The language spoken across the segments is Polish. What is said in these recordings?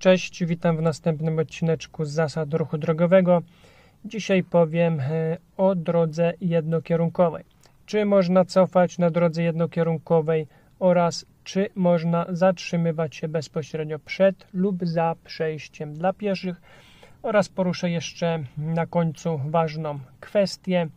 Cześć, witam w następnym odcineczku z zasad ruchu drogowego. Dzisiaj powiem e, o drodze jednokierunkowej. Czy można cofać na drodze jednokierunkowej oraz czy można zatrzymywać się bezpośrednio przed lub za przejściem dla pieszych oraz poruszę jeszcze na końcu ważną kwestię,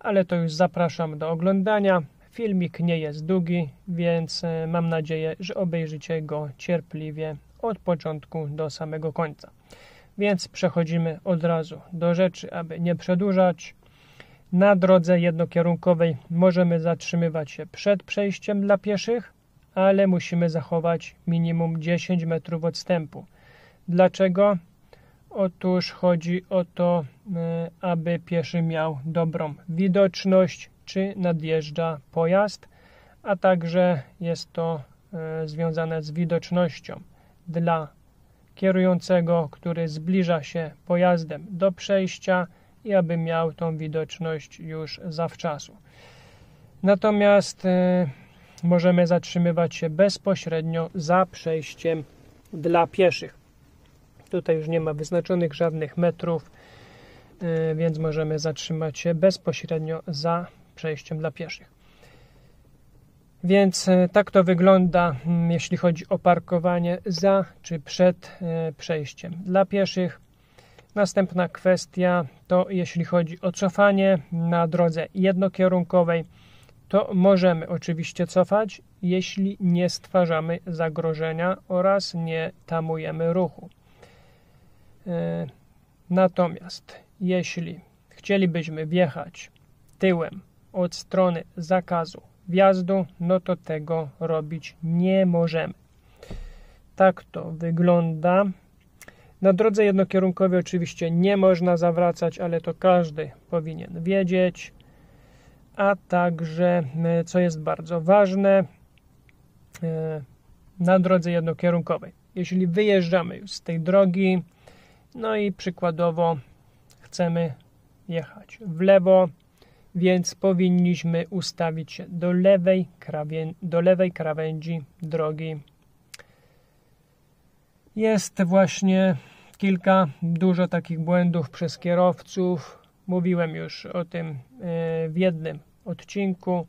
ale to już zapraszam do oglądania. Filmik nie jest długi, więc e, mam nadzieję, że obejrzycie go cierpliwie od początku do samego końca. Więc przechodzimy od razu do rzeczy, aby nie przedłużać. Na drodze jednokierunkowej możemy zatrzymywać się przed przejściem dla pieszych, ale musimy zachować minimum 10 metrów odstępu. Dlaczego? Otóż chodzi o to, e, aby pieszy miał dobrą widoczność, czy nadjeżdża pojazd, a także jest to e, związane z widocznością dla kierującego, który zbliża się pojazdem do przejścia i aby miał tą widoczność już zawczasu. Natomiast y, możemy zatrzymywać się bezpośrednio za przejściem dla pieszych. Tutaj już nie ma wyznaczonych żadnych metrów, y, więc możemy zatrzymać się bezpośrednio za przejściem dla pieszych. Więc e, tak to wygląda, mm, jeśli chodzi o parkowanie za czy przed e, przejściem dla pieszych. Następna kwestia to jeśli chodzi o cofanie na drodze jednokierunkowej, to możemy oczywiście cofać, jeśli nie stwarzamy zagrożenia oraz nie tamujemy ruchu. E, natomiast jeśli chcielibyśmy wjechać tyłem od strony zakazu wjazdu, no to tego robić nie możemy. Tak to wygląda. Na drodze jednokierunkowej oczywiście nie można zawracać, ale to każdy powinien wiedzieć. A także, e, co jest bardzo ważne, e, na drodze jednokierunkowej. Jeśli wyjeżdżamy już z tej drogi, no i przykładowo chcemy jechać w lewo, więc powinniśmy ustawić się do lewej, do lewej krawędzi drogi. Jest właśnie kilka dużo takich błędów przez kierowców. Mówiłem już o tym e, w jednym odcinku,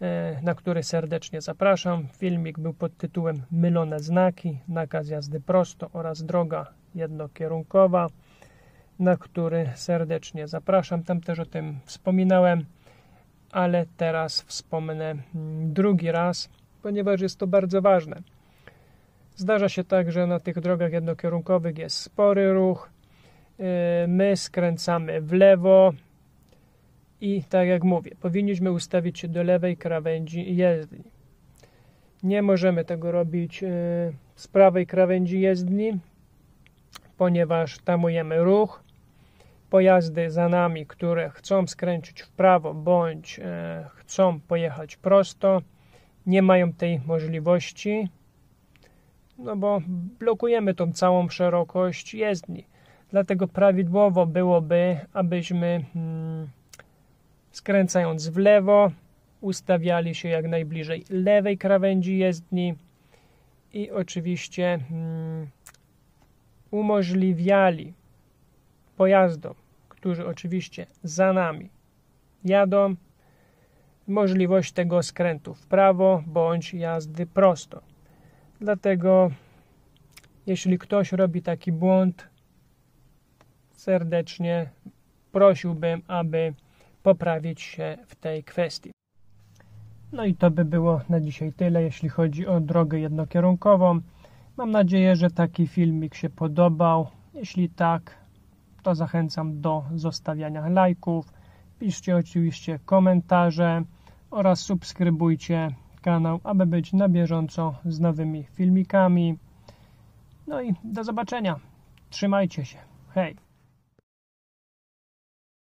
e, na który serdecznie zapraszam. Filmik był pod tytułem Mylone znaki, nakaz jazdy prosto oraz droga jednokierunkowa na który serdecznie zapraszam. Tam też o tym wspominałem, ale teraz wspomnę drugi raz, ponieważ jest to bardzo ważne. Zdarza się tak, że na tych drogach jednokierunkowych jest spory ruch, yy, my skręcamy w lewo i tak jak mówię, powinniśmy ustawić się do lewej krawędzi jezdni. Nie możemy tego robić yy, z prawej krawędzi jezdni, ponieważ tamujemy ruch, pojazdy za nami, które chcą skręcić w prawo bądź e, chcą pojechać prosto, nie mają tej możliwości, no bo blokujemy tą całą szerokość jezdni. Dlatego prawidłowo byłoby, abyśmy hmm, skręcając w lewo, ustawiali się jak najbliżej lewej krawędzi jezdni i oczywiście hmm, umożliwiali pojazdom, którzy oczywiście za nami jadą, możliwość tego skrętu w prawo bądź jazdy prosto. Dlatego, jeśli ktoś robi taki błąd, serdecznie prosiłbym, aby poprawić się w tej kwestii. No i to by było na dzisiaj tyle, jeśli chodzi o drogę jednokierunkową. Mam nadzieję, że taki filmik się podobał. Jeśli tak, to zachęcam do zostawiania lajków. Piszcie oczywiście komentarze oraz subskrybujcie kanał, aby być na bieżąco z nowymi filmikami. No i do zobaczenia. Trzymajcie się. Hej!